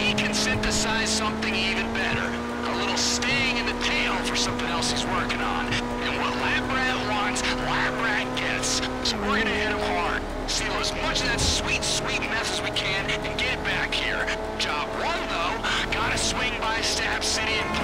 he can synthesize something even better. A little sting in the tail for something else he's working on. And what Labrat wants, Labrat gets. So we're gonna hit him hard. Steal as much of that sweet, sweet meth as we can and get back here. Job one, though, gotta swing by Stab City and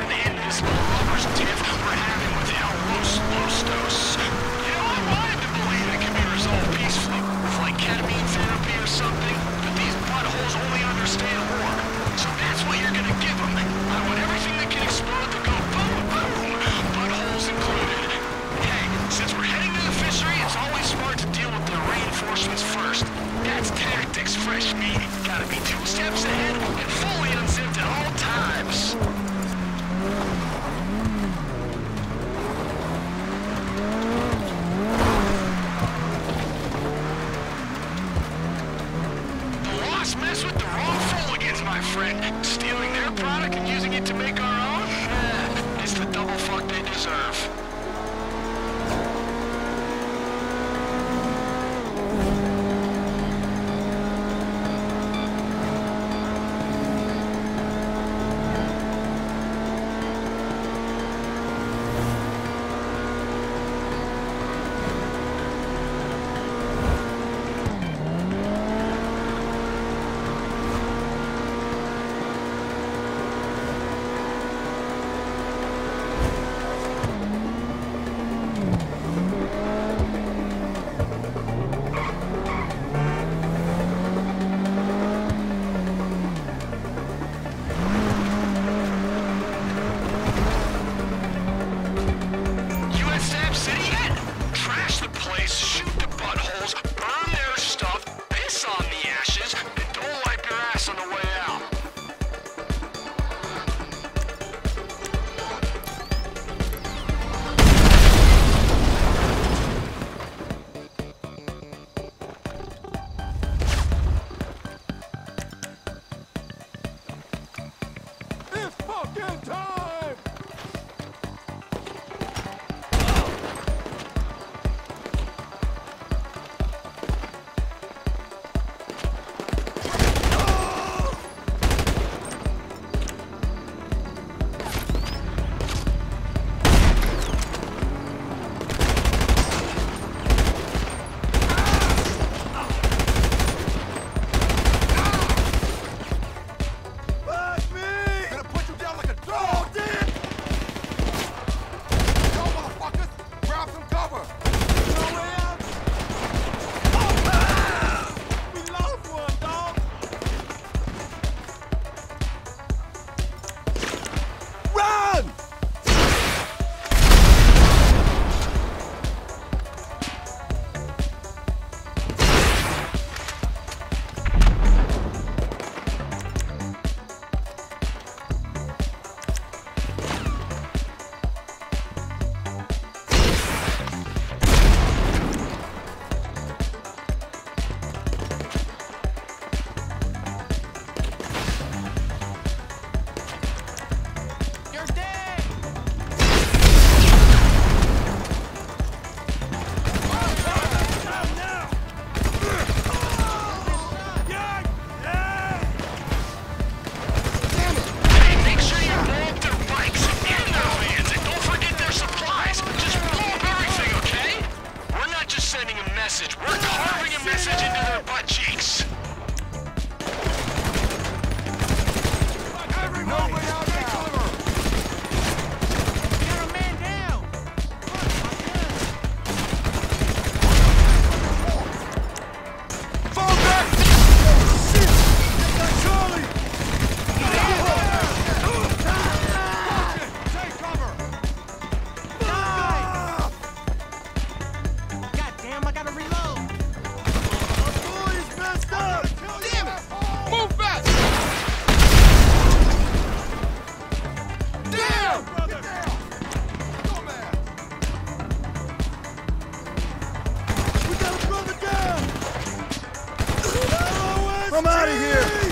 out of here!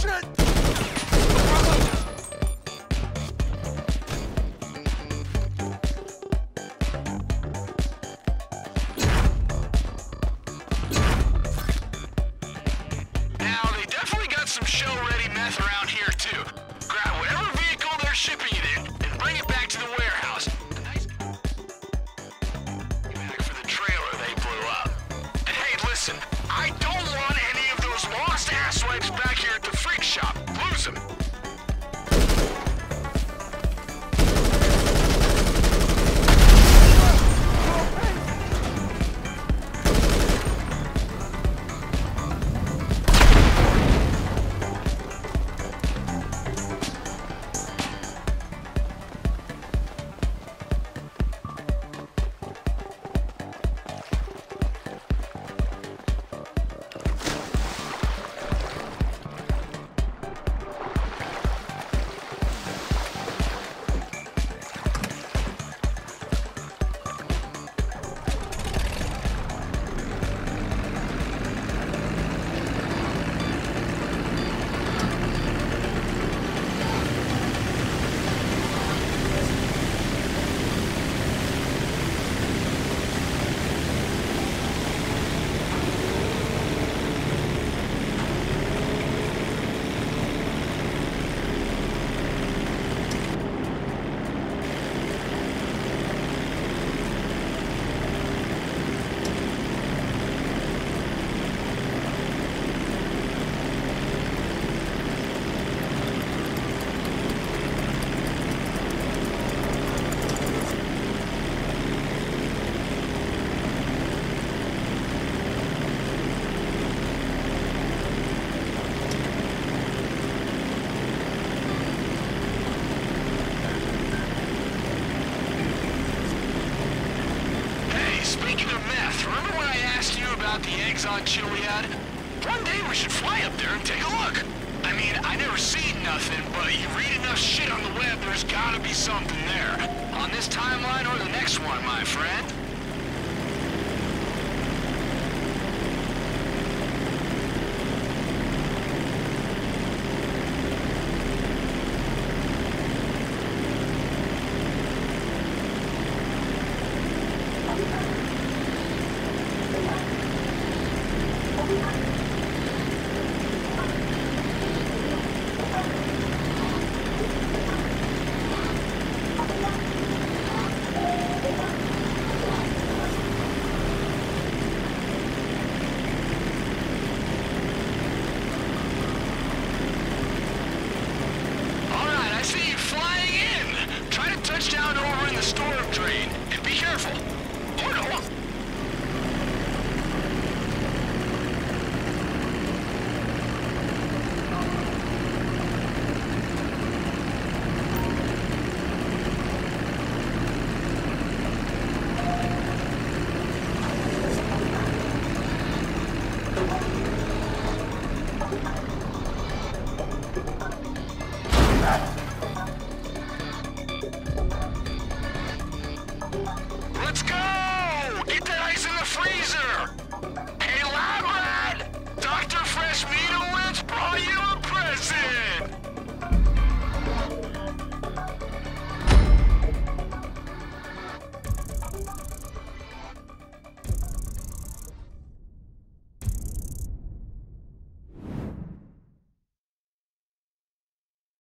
Shit! dog show? One day we should fly up there and take a look. I mean, I never seen nothing, but you read enough shit on the web, there's gotta be something there. On this timeline or the next one, my friend.